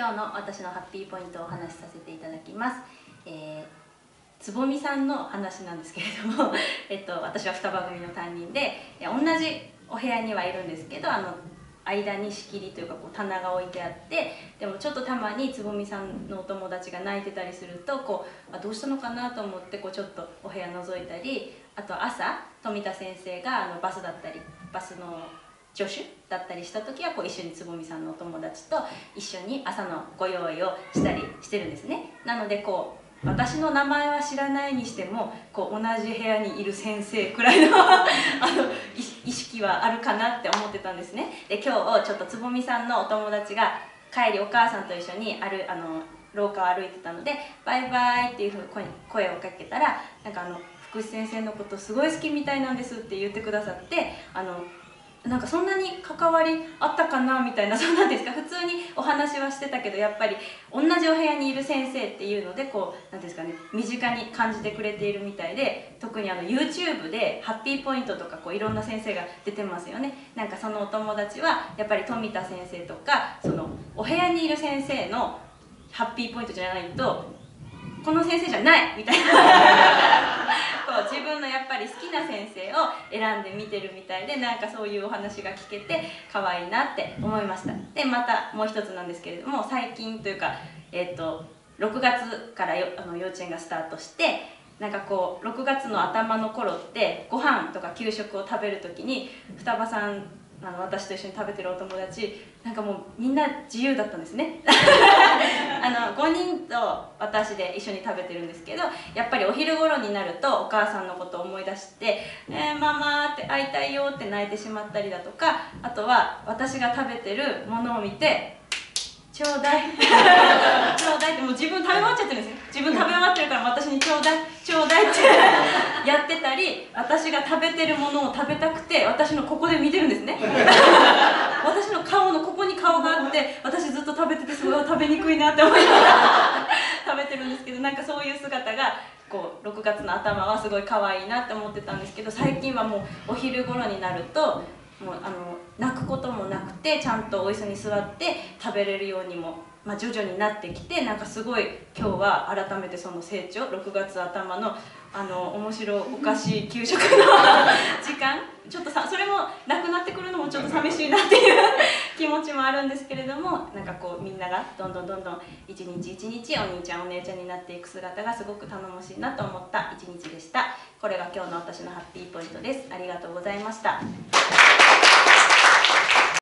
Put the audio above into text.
今日の私のハッピーポイントをお話しさせていただきます、えーつぼみさんの話なんですけれども、えっと、私は双葉組の担任で同じお部屋にはいるんですけどあの間に仕切りというかこう棚が置いてあってでもちょっとたまにつぼみさんのお友達が泣いてたりするとこうあどうしたのかなと思ってこうちょっとお部屋覗いたりあと朝富田先生があのバスだったりバスの助手だったりした時はこう一緒につぼみさんのお友達と一緒に朝のご用意をしたりしてるんですね。なのでこう私の名前は知らないにしてもこう同じ部屋にいる先生くらいの あの意意識はあるかなって思ってたんですね。で今日ちょっとつぼみさんのお友達が帰りお母さんと一緒にあるあの廊下を歩いてたので「バイバイ」っていうふうに声声をかけたらなんかあの福士先生のことすごい好きみたいなんですって言ってくださってあのなんかそんなに関わりあったかなみたいな そうなんですか？普通にお話はしてたけどやっぱり同じお部屋にいる先生っていうのでこう何ですかね身近に感じてくれているみたいで特にあの YouTube でハッピーポイントとかこういろんな先生が出てますよね。なんかそのお友達はやっぱり富田先生とかそのお部屋にいる先生のハッピーポイントじゃないとこの先生じゃないみたいな。こう自分のやっぱり好きな先生を選んで見てるみたいでなんかそういうお話が聞けて可愛いなって思いました。でまたもう一つなんですけれども最近というかえっ、と6月からよあの幼稚園がスタートしてなんかこう6月の頭の頃ってご飯とか給食を食べる時に双葉さんあの私と一緒に食べてるお友達なんかもうみんな自由だったんですね。あの5人と私で一緒に食べてるんですけどやっぱりお昼頃になるとお母さんのことを思い出して「えー、ママ」って会いたいよって泣いてしまったりだとかあとは私が食べてるものを見てちょうだい。ちょうだいってもう自分食べ終わっちゃってるんですよ。自分食べ終わってるから私にちょうだいちょうだいって やってたり私が食べてるものを食べたくて私のここで見てるんですね。私の顔のここに顔があって私食べててすごい食べにくいなって思いながら食べてるんですけどなんかそういう姿がこう6月の頭はすごい可愛いなって思ってたんですけど最近はもうお昼頃になるともうあの泣くこともなくてちゃんとお椅子に座って食べれるようにも、まあ、徐々になってきてなんかすごい今日は改めてその成長6月頭のあの面白おかしい給食の 時間？ちょっとさそれもなくなってくるのもちょっと寂しいなっていう。気持ちもあるんですけれどもなんかこうみんながどんどんどんどん一日一日お兄ちゃんお姉ちゃんになっていく姿がすごく頼もしいなと思った一日でした。これが今日の私のハッピーポイントです。ありがとうございました。